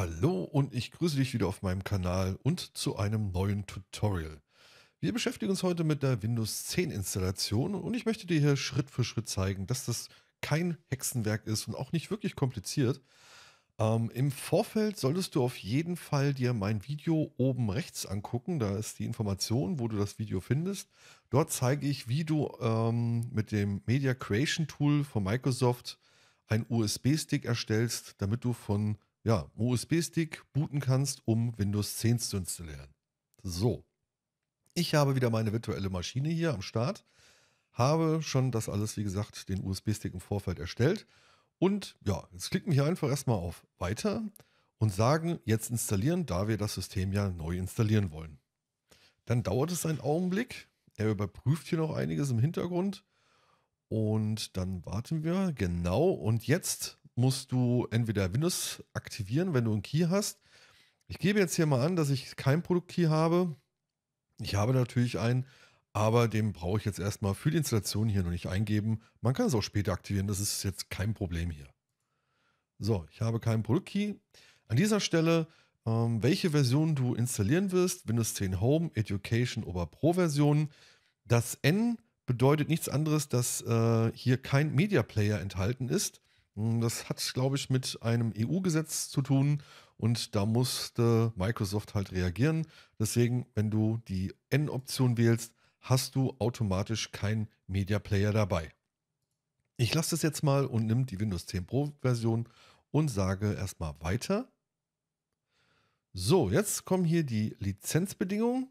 Hallo und ich grüße dich wieder auf meinem Kanal und zu einem neuen Tutorial. Wir beschäftigen uns heute mit der Windows 10 Installation und ich möchte dir hier Schritt für Schritt zeigen, dass das kein Hexenwerk ist und auch nicht wirklich kompliziert. Ähm, Im Vorfeld solltest du auf jeden Fall dir mein Video oben rechts angucken. Da ist die Information, wo du das Video findest. Dort zeige ich, wie du ähm, mit dem Media Creation Tool von Microsoft einen USB-Stick erstellst, damit du von ja, USB-Stick booten kannst, um Windows 10 zu installieren. So, ich habe wieder meine virtuelle Maschine hier am Start, habe schon das alles, wie gesagt, den USB-Stick im Vorfeld erstellt und ja, jetzt klicken wir hier einfach erstmal auf Weiter und sagen jetzt installieren, da wir das System ja neu installieren wollen. Dann dauert es einen Augenblick. Er überprüft hier noch einiges im Hintergrund. Und dann warten wir. Genau. Und jetzt musst du entweder Windows aktivieren, wenn du einen Key hast. Ich gebe jetzt hier mal an, dass ich kein Produktkey habe. Ich habe natürlich einen, aber den brauche ich jetzt erstmal für die Installation hier noch nicht eingeben. Man kann es auch später aktivieren, das ist jetzt kein Problem hier. So, ich habe keinen Produktkey. An dieser Stelle, ähm, welche Version du installieren wirst, Windows 10 Home, Education oder Pro Version. Das N bedeutet nichts anderes, dass äh, hier kein Media Player enthalten ist. Hm, das hat, glaube ich, mit einem EU-Gesetz zu tun und da musste Microsoft halt reagieren. Deswegen, wenn du die N-Option wählst, hast du automatisch kein Media Player dabei. Ich lasse das jetzt mal und nimm die Windows 10 Pro Version und sage erstmal weiter. So, jetzt kommen hier die Lizenzbedingungen.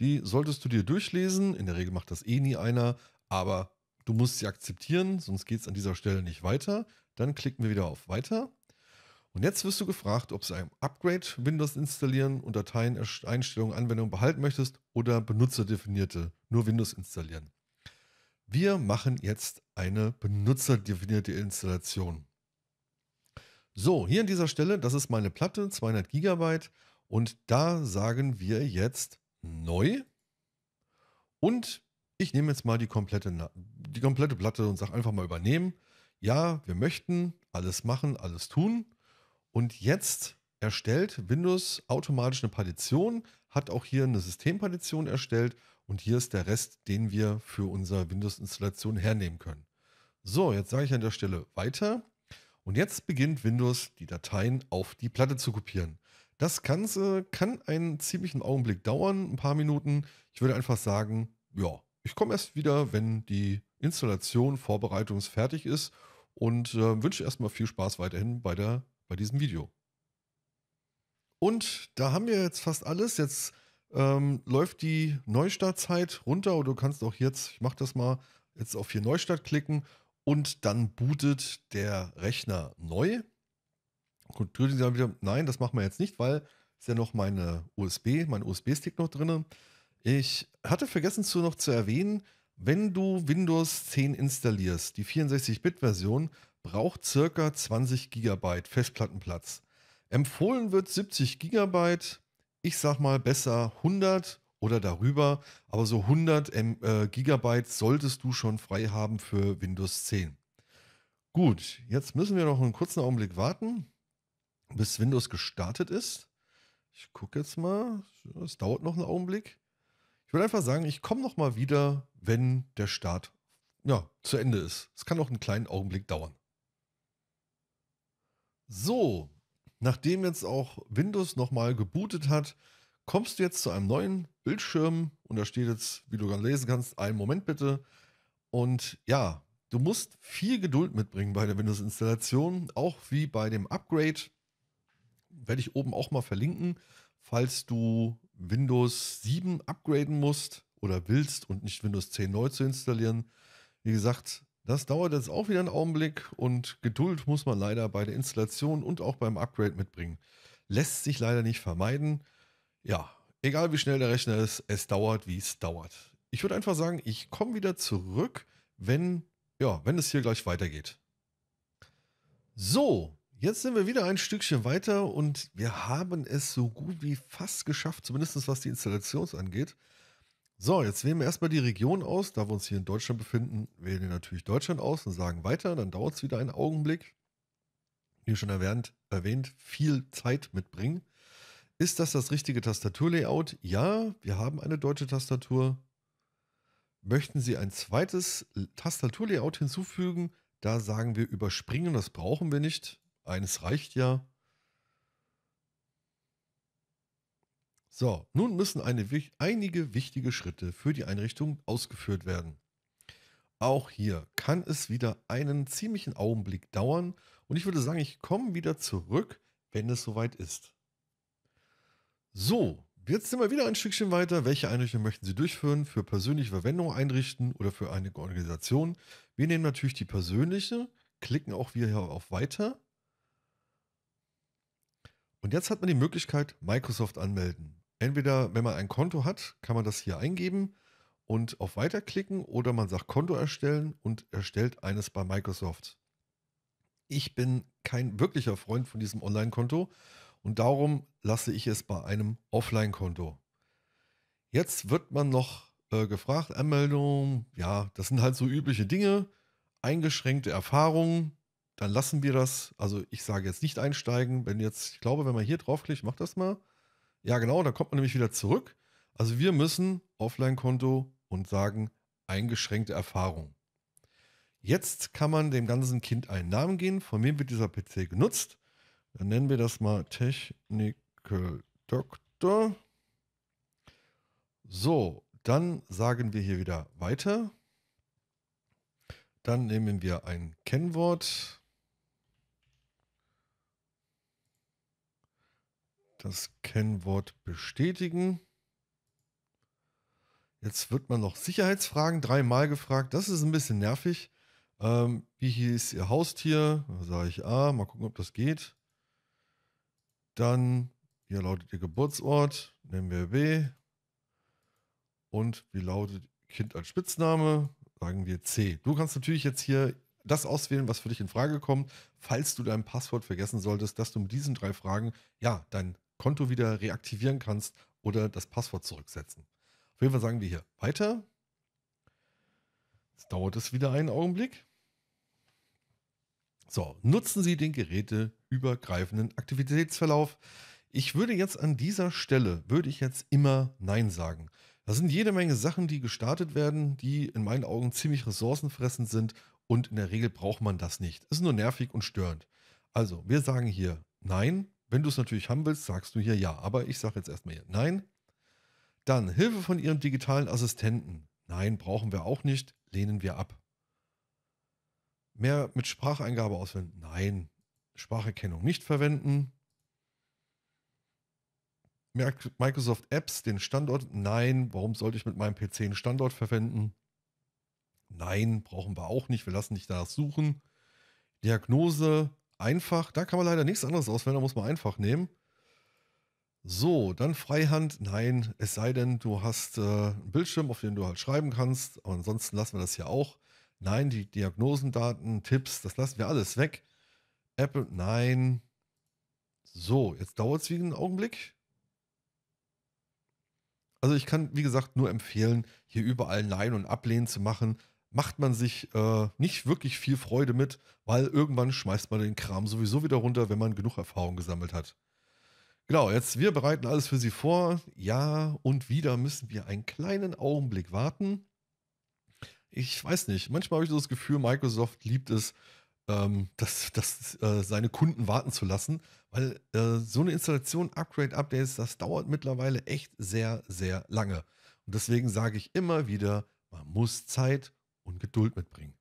Die solltest du dir durchlesen. In der Regel macht das eh nie einer, aber du musst sie akzeptieren, sonst geht es an dieser Stelle nicht weiter. Dann klicken wir wieder auf Weiter. Und jetzt wirst du gefragt, ob du ein Upgrade Windows installieren und Dateien, Einstellungen, Anwendungen behalten möchtest oder benutzerdefinierte, nur Windows installieren. Wir machen jetzt eine benutzerdefinierte Installation. So, hier an dieser Stelle, das ist meine Platte, 200 GB und da sagen wir jetzt neu und ich nehme jetzt mal die komplette, die komplette Platte und sage einfach mal übernehmen. Ja, wir möchten alles machen, alles tun. Und jetzt erstellt Windows automatisch eine Partition, hat auch hier eine Systempartition erstellt und hier ist der Rest, den wir für unsere Windows-Installation hernehmen können. So, jetzt sage ich an der Stelle weiter und jetzt beginnt Windows die Dateien auf die Platte zu kopieren. Das Ganze kann einen ziemlichen Augenblick dauern, ein paar Minuten. Ich würde einfach sagen, ja, ich komme erst wieder, wenn die Installation, Vorbereitung fertig ist und äh, wünsche erstmal viel Spaß weiterhin bei der bei diesem Video. Und da haben wir jetzt fast alles. Jetzt ähm, läuft die Neustartzeit runter und du kannst auch jetzt, ich mache das mal, jetzt auf hier Neustart klicken und dann bootet der Rechner neu. Und drücke dann wieder, nein, das machen wir jetzt nicht, weil ist ja noch meine USB, mein USB-Stick noch drin. Ich hatte vergessen zu noch zu erwähnen, wenn du Windows 10 installierst, die 64-Bit-Version, braucht circa 20 GB Festplattenplatz. Empfohlen wird 70 GB. Ich sag mal besser 100 oder darüber, aber so 100 äh, GB solltest du schon frei haben für Windows 10. Gut, jetzt müssen wir noch einen kurzen Augenblick warten, bis Windows gestartet ist. Ich gucke jetzt mal, es dauert noch einen Augenblick. Ich würde einfach sagen, ich komme noch mal wieder, wenn der Start ja, zu Ende ist. Es kann noch einen kleinen Augenblick dauern. So, nachdem jetzt auch Windows nochmal gebootet hat, kommst du jetzt zu einem neuen Bildschirm und da steht jetzt, wie du dann lesen kannst, einen Moment bitte. Und ja, du musst viel Geduld mitbringen bei der Windows-Installation, auch wie bei dem Upgrade. Werde ich oben auch mal verlinken, falls du Windows 7 upgraden musst oder willst und nicht Windows 10 neu zu installieren. Wie gesagt, das dauert jetzt auch wieder einen Augenblick und Geduld muss man leider bei der Installation und auch beim Upgrade mitbringen. Lässt sich leider nicht vermeiden. Ja, egal wie schnell der Rechner ist, es dauert, wie es dauert. Ich würde einfach sagen, ich komme wieder zurück, wenn, ja, wenn es hier gleich weitergeht. So, jetzt sind wir wieder ein Stückchen weiter und wir haben es so gut wie fast geschafft, zumindest was die Installation angeht. So, jetzt wählen wir erstmal die Region aus. Da wir uns hier in Deutschland befinden, wählen wir natürlich Deutschland aus und sagen weiter. Dann dauert es wieder einen Augenblick. wie schon erwähnt, erwähnt, viel Zeit mitbringen. Ist das das richtige Tastaturlayout? Ja, wir haben eine deutsche Tastatur. Möchten Sie ein zweites Tastaturlayout hinzufügen? Da sagen wir überspringen, das brauchen wir nicht. Eines reicht ja. So, nun müssen eine, einige wichtige Schritte für die Einrichtung ausgeführt werden. Auch hier kann es wieder einen ziemlichen Augenblick dauern und ich würde sagen, ich komme wieder zurück, wenn es soweit ist. So, jetzt sind wir wieder ein Stückchen weiter. Welche Einrichtung möchten Sie durchführen? Für persönliche Verwendung einrichten oder für eine Organisation? Wir nehmen natürlich die persönliche, klicken auch wieder auf Weiter. Und jetzt hat man die Möglichkeit, Microsoft anmelden. Entweder, wenn man ein Konto hat, kann man das hier eingeben und auf Weiter klicken oder man sagt Konto erstellen und erstellt eines bei Microsoft. Ich bin kein wirklicher Freund von diesem Online-Konto und darum lasse ich es bei einem Offline-Konto. Jetzt wird man noch äh, gefragt, Anmeldung, ja, das sind halt so übliche Dinge, eingeschränkte Erfahrungen, dann lassen wir das. Also ich sage jetzt nicht einsteigen, wenn jetzt, ich glaube, wenn man hier draufklickt, macht das mal. Ja, genau, da kommt man nämlich wieder zurück. Also wir müssen Offline-Konto und sagen eingeschränkte Erfahrung. Jetzt kann man dem ganzen Kind einen Namen geben. Von wem wird dieser PC genutzt? Dann nennen wir das mal Technical Doctor. So, dann sagen wir hier wieder weiter. Dann nehmen wir ein Kennwort. Das Kennwort bestätigen. Jetzt wird man noch Sicherheitsfragen dreimal gefragt. Das ist ein bisschen nervig. Ähm, wie hieß Ihr Haustier? Da sage ich A. Mal gucken, ob das geht. Dann, hier lautet Ihr Geburtsort. Nehmen wir B. Und wie lautet Kind als Spitzname? Sagen wir C. Du kannst natürlich jetzt hier das auswählen, was für dich in Frage kommt, falls du dein Passwort vergessen solltest, dass du mit diesen drei Fragen ja dein Konto wieder reaktivieren kannst oder das Passwort zurücksetzen. Auf jeden Fall sagen wir hier weiter. Jetzt dauert es wieder einen Augenblick. So, nutzen Sie den geräteübergreifenden Aktivitätsverlauf. Ich würde jetzt an dieser Stelle, würde ich jetzt immer Nein sagen. Da sind jede Menge Sachen, die gestartet werden, die in meinen Augen ziemlich ressourcenfressend sind und in der Regel braucht man das nicht. Es ist nur nervig und störend. Also, wir sagen hier Nein. Wenn du es natürlich haben willst, sagst du hier Ja. Aber ich sage jetzt erstmal hier Nein. Dann Hilfe von Ihrem digitalen Assistenten. Nein, brauchen wir auch nicht, lehnen wir ab. Mehr mit Spracheingabe auswählen. Nein, Spracherkennung nicht verwenden. Microsoft Apps, den Standort. Nein, warum sollte ich mit meinem PC einen Standort verwenden? Nein, brauchen wir auch nicht. Wir lassen dich danach suchen. Diagnose einfach. Da kann man leider nichts anderes auswählen. Da muss man einfach nehmen. So, dann Freihand. Nein, es sei denn, du hast äh, einen Bildschirm, auf dem du halt schreiben kannst. Aber ansonsten lassen wir das hier auch. Nein, die Diagnosendaten, Tipps, das lassen wir alles weg. Apple, nein. So, jetzt dauert es wie einen Augenblick. Also ich kann, wie gesagt, nur empfehlen, hier überall Nein und Ablehnen zu machen. Macht man sich äh, nicht wirklich viel Freude mit, weil irgendwann schmeißt man den Kram sowieso wieder runter, wenn man genug Erfahrung gesammelt hat. Genau, jetzt wir bereiten alles für Sie vor. Ja, und wieder müssen wir einen kleinen Augenblick warten. Ich weiß nicht, manchmal habe ich so das Gefühl, Microsoft liebt es, ähm, das, das, äh, seine Kunden warten zu lassen, weil äh, so eine Installation, Upgrade, Updates, das dauert mittlerweile echt sehr, sehr lange. Und deswegen sage ich immer wieder, man muss Zeit und Geduld mitbringen.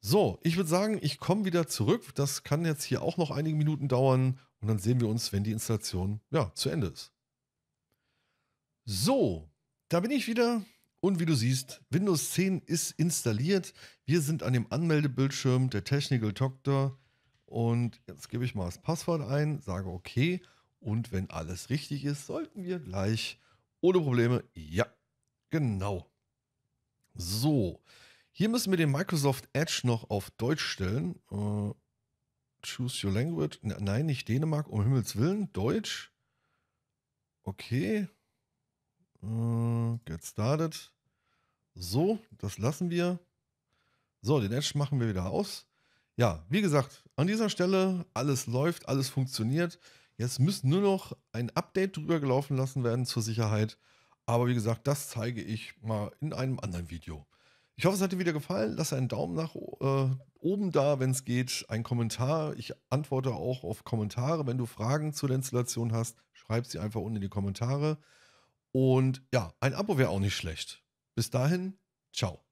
So, ich würde sagen, ich komme wieder zurück. Das kann jetzt hier auch noch einige Minuten dauern und dann sehen wir uns, wenn die Installation ja, zu Ende ist. So, da bin ich wieder und wie du siehst, Windows 10 ist installiert. Wir sind an dem Anmeldebildschirm der Technical Doctor und jetzt gebe ich mal das Passwort ein, sage OK und wenn alles richtig ist, sollten wir gleich ohne Probleme, ja, genau. So, hier müssen wir den Microsoft Edge noch auf Deutsch stellen. Äh, Choose your language. Nein, nicht Dänemark, um Himmels Willen. Deutsch. Okay. Äh, get started. So, das lassen wir. So, den Edge machen wir wieder aus. Ja, wie gesagt, an dieser Stelle alles läuft, alles funktioniert. Jetzt müsste nur noch ein Update drüber gelaufen lassen werden zur Sicherheit. Aber wie gesagt, das zeige ich mal in einem anderen Video. Ich hoffe, es hat dir wieder gefallen. Lass einen Daumen nach äh, oben da, wenn es geht. Ein Kommentar. Ich antworte auch auf Kommentare. Wenn du Fragen zur Installation hast, schreib sie einfach unten in die Kommentare. Und ja, ein Abo wäre auch nicht schlecht. Bis dahin, ciao.